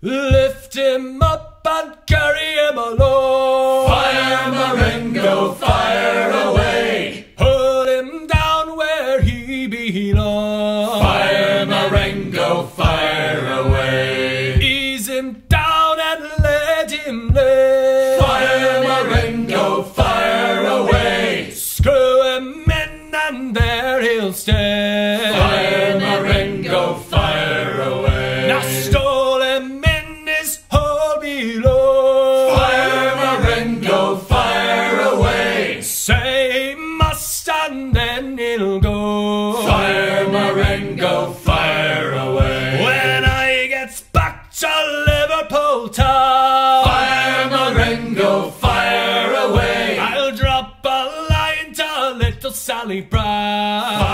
Lift him up and carry him along. Fire Marengo, fire away. fire away. I'll drop a line to little Sally Brown.